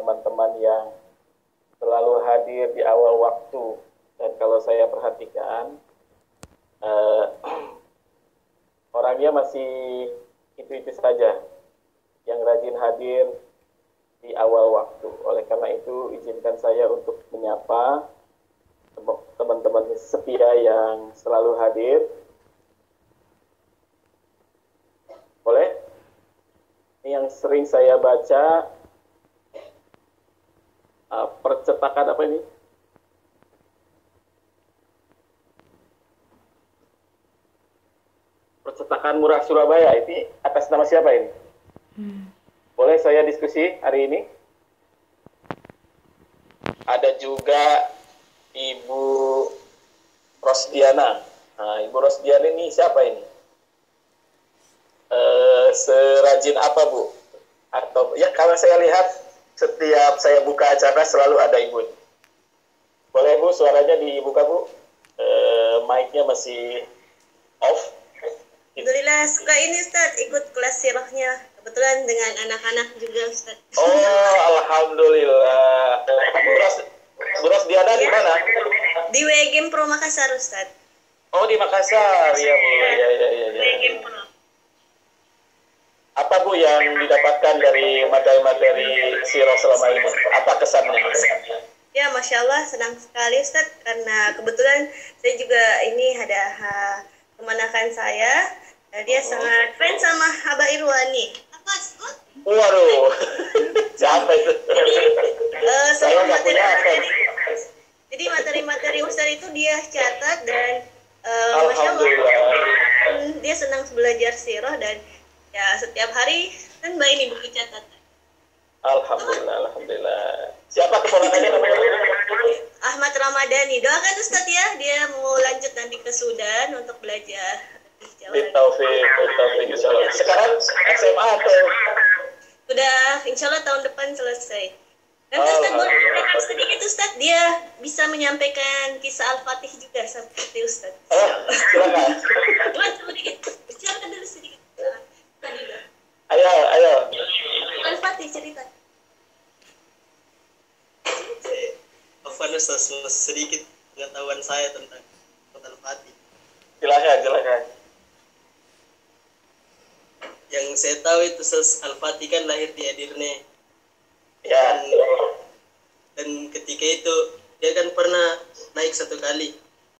teman-teman yang selalu hadir di awal waktu. Dan kalau saya perhatikan, uh, orangnya masih itu-itu saja yang rajin hadir di awal waktu. Oleh karena itu, izinkan saya untuk menyapa teman-teman setia yang selalu hadir. Boleh? Ini yang sering saya baca uh, percetakan apa ini? Percetakan Murah Surabaya. Ini atas nama siapa ini? Hmm. Boleh saya diskusi hari ini? Ada juga Ibu Rosdiana. Nah, Ibu Rosdiana ini siapa ini? E, serajin apa Bu? Atau ya kalau saya lihat setiap saya buka acara selalu ada Ibu. Boleh Bu suaranya dibuka Bu? E, mic-nya masih off. Alhamdulillah suka ini Ustaz ikut kelas sirahnya kebetulan dengan anak-anak juga Ustaz. Oh Alhamdulillah. Beras Diana di mana? Di W Game Pro Makassar, Ustaz. Oh, di Makassar. Iya, Bu. Ya, ya, ya, ya. Pro. Yang didapatkan dari materi-materi Siro selama ini? Apa kesannya? Ya, Masya Allah, senang sekali Ustaz. Karena kebetulan saya juga ini ada kemanakan saya. Dia oh. sangat fans sama Abah Irwani. Apa, Ustaz? Waduh, siapa itu? Uh, Saya nggak punya materi, Jadi materi-materi Ustaz itu dia catat dan uh, Masya Allah, hmm, dia senang belajar sirah dan ya setiap hari kan mbak ini buku catatan. Alhamdulillah, alhamdulillah. Siapa keponakannya namanya? Ahmad Ramadhani. Doakan Ustaz ya, dia mau lanjut nanti ke Sudan untuk belajar. Taufik, Taufik, Sekarang SMA atau Udah insya Allah tahun depan selesai. Dan oh, Ustaz boleh sedikit Ustaz, dia bisa menyampaikan kisah Al-Fatih juga seperti Ustaz. Oh, silakan. Cuma sedikit, silakan dulu sedikit. Ayo, ayo. Al-Fatih cerita. Apa Ustaz, sedikit pengetahuan saya tentang Al-Fatih. Silakan, silakan. Yang saya tahu itu Ses Al-Fatih kan lahir di Edirne. Ya. Dan, dan ketika itu dia kan pernah naik satu kali